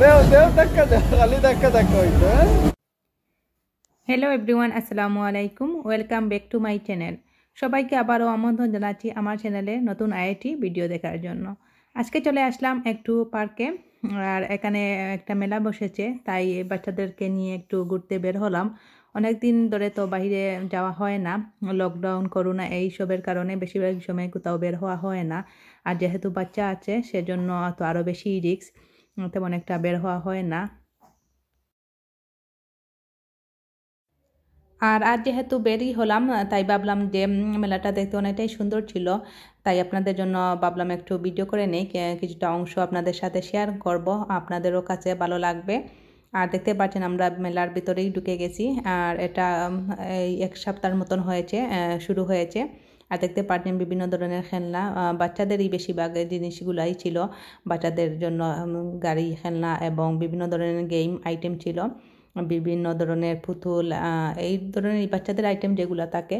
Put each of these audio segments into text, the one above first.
দেও দেও ধাক্কা, দেও, খালি ধাক্কা ধাক্কা হইতো হ্যাঁ? হ্যালো এভরিওয়ান আসসালামু আলাইকুম। Welcome back to my channel সবাইকে আবারও আমন্ত্রণ জানাচ্ছি আমার চ্যানেলে নতুন আইআইটি ভিডিও দেখার জন্য। আজকে চলে আসলাম একটু পার্কে আর এখানে একটা মেলা বসেছে, তাই বাচ্চাদেরকে নিয়ে একটু ঘুরতে বের হলাম। অনেক দিন ধরে তো বাইরে যাওয়া হয় না লকডাউন করোনা এইসবের কারণে বেশিরভাগ সময় কোথাও বের হওয়া হয় না। আর যেহেতু বাচ্চা আছে, সেজন্য তো আরও বেশি রিক্স তেমন একটা বের হওয়া হয় না। আর আজ যেহেতু বেরই হলাম, তাই ভাবলাম যে মেলাটা দেখতে অনেকটাই সুন্দর ছিল। তাই আপনাদের জন্য ভাবলাম একটু ভিডিও করে নেই কিছুটা অংশ আপনাদের সাথে শেয়ার করব, আপনাদেরও কাছে ভালো লাগবে। আর দেখতে পাচ্ছেন আমরা মেলার ভিতরেই ঢুকে গেছি। আর এটা এই এক সপ্তাহের মতন হয়েছে শুরু হয়েছে। আর দেখতে পাচ্ছেন বিভিন্ন ধরনের খেলনা বাচ্চাদেরই বেশিরভাগ জিনিসগুলাই ছিল। বাচ্চাদের জন্য গাড়ি, খেলনা এবং বিভিন্ন ধরনের গেম আইটেম ছিল। বিভিন্ন ধরনের পুতুল এই ধরনের বাচ্চাদের আইটেম যেগুলো থাকে,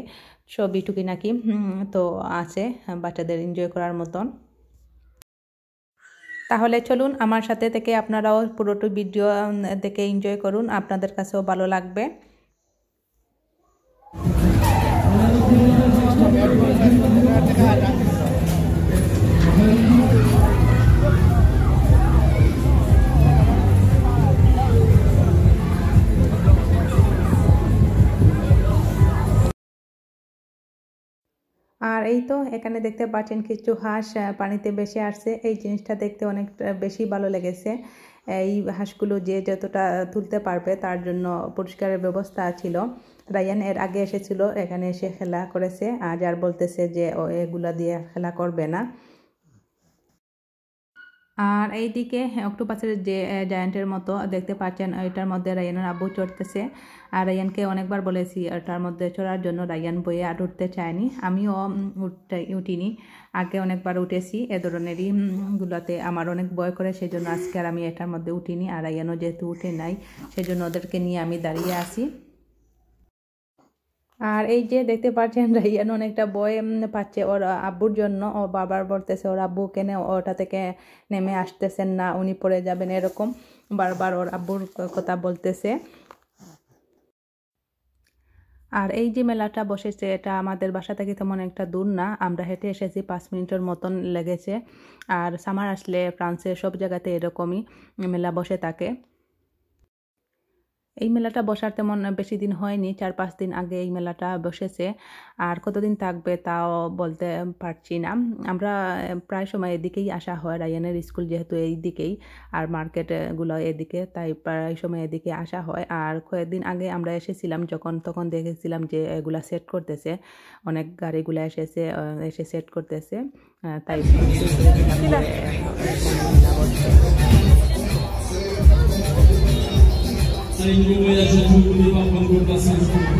সবই টুকি নাকি তো আছে, বাচ্চাদের এনজয় করার মতন। তাহলে চলুন আমার সাথে থেকে আপনারাও পুরোটো ভিডিও দেখে এনজয় করুন। আপনাদের কাছেও ভালো লাগবে। আর এই তো এখানে দেখতে পাচ্ছেন কিছু হাঁস পানিতে বেশি আসছে। এই জিনিসটা দেখতে অনেক বেশি ভালো লেগেছে। এই হাঁসগুলো যে যতটা তুলতে পারবে তার জন্য পরিষ্কারের ব্যবস্থা ছিল। রায়ান এর আগে এসেছিল, এখানে এসে খেলা করেছে। আজ আর বলতেছে যে ও এগুলা দিয়ে খেলা করবে না। আর এইদিকে অক্টোপাসের যে জায়ান্টের মতো দেখতে পাচ্ছেন, এটার মধ্যে রায়ানের আব্বু চড়তেছে। আর রায়ানকে অনেকবার বলেছি এটার মধ্যে চড়ার জন্য রায়ান বইয়ে আর উঠতে চায়নি। আমিও উঠতে উঠিনি। আগে অনেকবার উঠেছি, এ ধরনেরই গুলোতে আমার অনেক ভয় করে সেই জন্য আজকে আর আমি এটার মধ্যে উঠিনি। আর রায়ানও যেহেতু উঠে নাই সেই জন্য ওদেরকে নিয়ে আমি দাঁড়িয়ে আছি। আর এই যে দেখতে পাচ্ছেন রাইয়ান অনেকটা বয় পাচ্ছে ওর আব্বুর জন্য। ও বাবার বলতেছে, ওর আব্বু কেনে ওটা থেকে নেমে আসতেছেন না? উনি পড়ে যাবেন, এরকম বারবার ওর আব্বুর কথা বলতেছে। আর এই যে মেলাটা বসেছে, এটা আমাদের বাসা থেকে তেমন একটা দূর না। আমরা হেঁটে এসেছি, পাঁচ মিনিটের মতন লেগেছে। আর সামার আসলে ফ্রান্সের সব জায়গাতে এরকমই মেলা বসে থাকে। এই মেলাটা বসার তেমন বেশি দিন হয়নি, চার পাঁচ দিন আগে এই মেলাটা বসেছে। আর কতদিন থাকবে তাও বলতে পারছি না। আমরা প্রায় সময় এদিকেই আসা হয়, রায়ানের স্কুল যেহেতু এই দিকেই আর মার্কেটগুলো এদিকে, তাই প্রায় সময় এদিকে আসা হয়। আর কয়েকদিন আগে আমরা এসেছিলাম যখন, তখন দেখেছিলাম যে এগুলা সেট করতেছে। অনেক গাড়িগুলো এসেছে, এসে সেট করতেছে। তাই Sayın Cumhurbaşkanı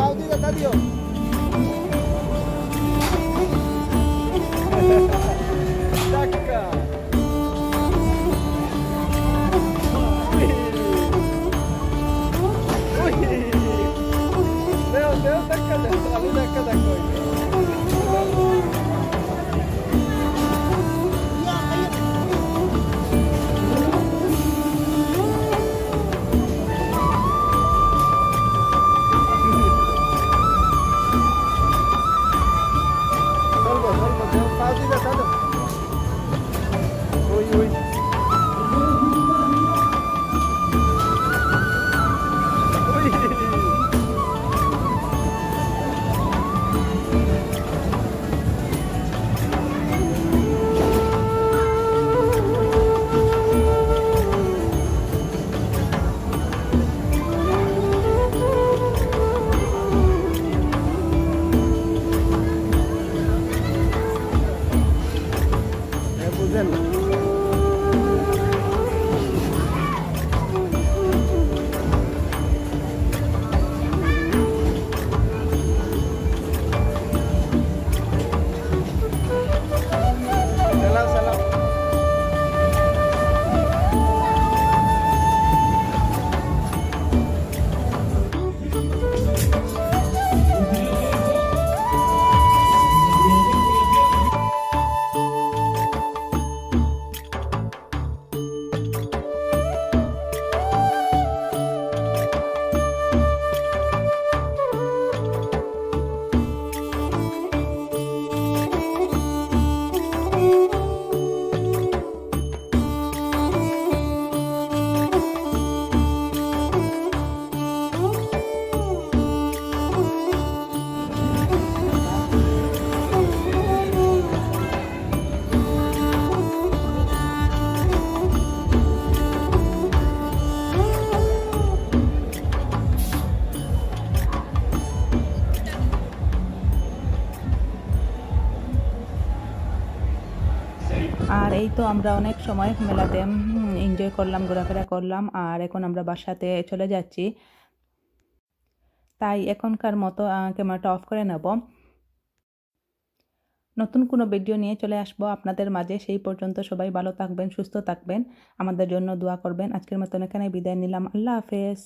好对的哪里有 এই তো আমরা অনেক সময় মেলাতে এনজয় করলাম, ঘোরাফেরা করলাম, আর এখন আমরা বাসাতে চলে যাচ্ছি। তাই এখনকার মতো ক্যামেরাটা অফ করে নেব। নতুন কোনো ভিডিও নিয়ে চলে আসব আপনাদের মাঝে। সেই পর্যন্ত সবাই ভালো থাকবেন, সুস্থ থাকবেন। আমাদের জন্য দোয়া করবেন। আজকের মতন এখানে বিদায় নিলাম। আল্লাহ হাফেজ।